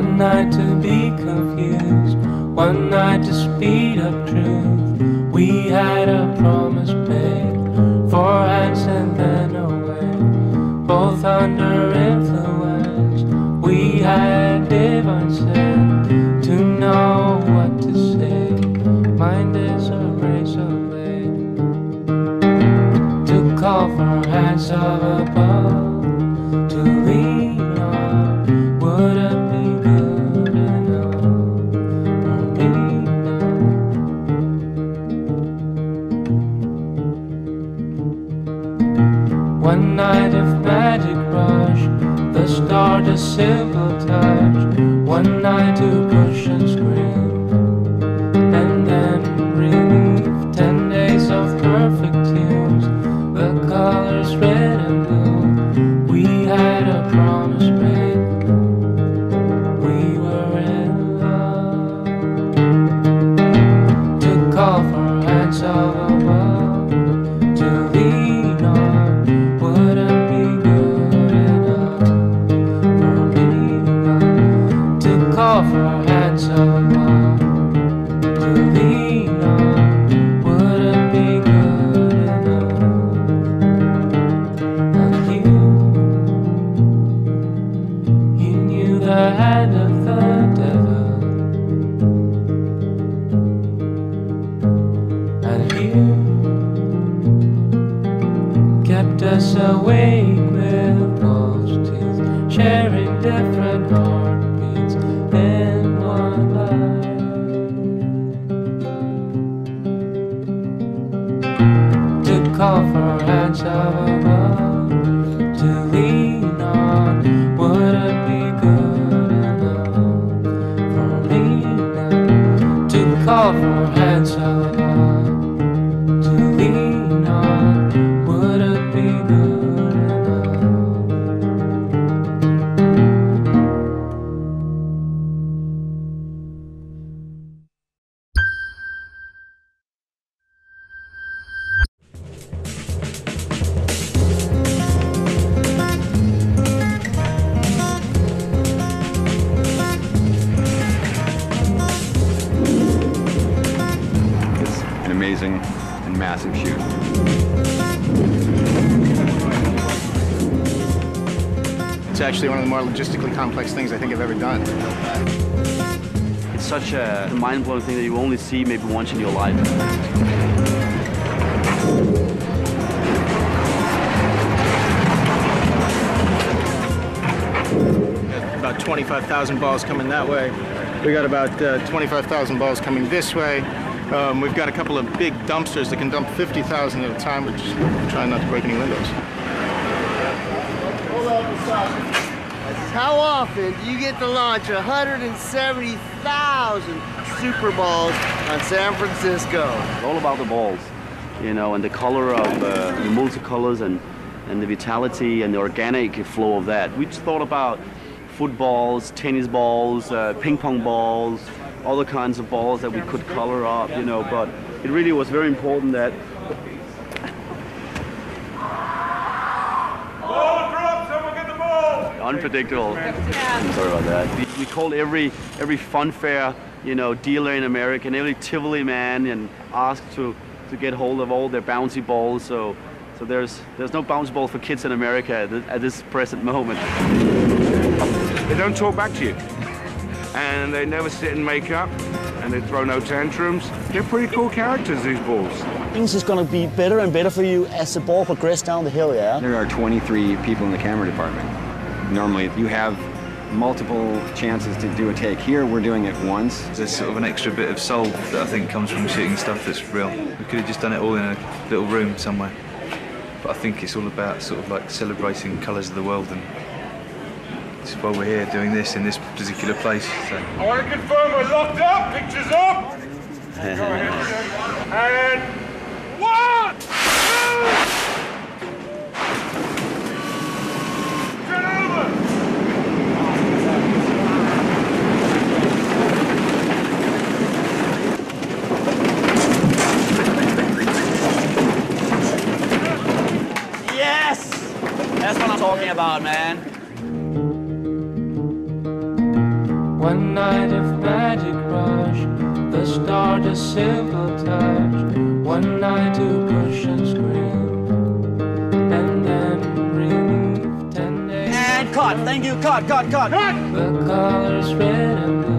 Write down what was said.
One night to be confused, one night to speed up truth. We had a promise made, four hands and then away, both under influence. We had divine sense to know what to say. Mind is a razor blade to call for hands of above One night of magic rush, the start a simple touch. One night to push awake with teeth, sharing different heartbeats in one life. To call for hands of above, amazing and massive shoot. It's actually one of the more logistically complex things I think I've ever done. It's such a mind-blowing thing that you only see maybe once in your life. About 25,000 balls coming that way. We got about uh, 25,000 balls coming this way. Um, we've got a couple of big dumpsters that can dump 50,000 at a time. We're just trying not to break any windows. How often do you get to launch 170,000 Super Balls on San Francisco? It's all about the balls, you know, and the color of uh, the multicolors and, and the vitality and the organic flow of that. We just thought about footballs, tennis balls, uh, ping pong balls, other kinds of balls that we could color up, you know, but it really was very important that unpredictable. Sorry about that. We, we called every every fun fair, you know, dealer in America and every Tivoli man and asked to to get hold of all their bouncy balls. So so there's there's no bouncy ball for kids in America at this present moment. They don't talk back to you. And they never sit and make up. And they throw no tantrums. They're pretty cool characters, these balls. Things is going to be better and better for you as the ball progresses down the hill, yeah? There are 23 people in the camera department. Normally, you have multiple chances to do a take. Here, we're doing it once. There's sort of an extra bit of soul that I think comes from shooting stuff that's real. We could have just done it all in a little room somewhere. But I think it's all about sort of like celebrating colours of the world and it's why we're here doing this in this particular place. So. I want to confirm we're locked up. Pictures up. and one, two. Turn over. Yes! That's what I'm talking about, man. One night of magic rush, the star a simple touch. One night to push and scream, and then relief ten days. And cut. Thank you. Cut, cut, cut. The colors red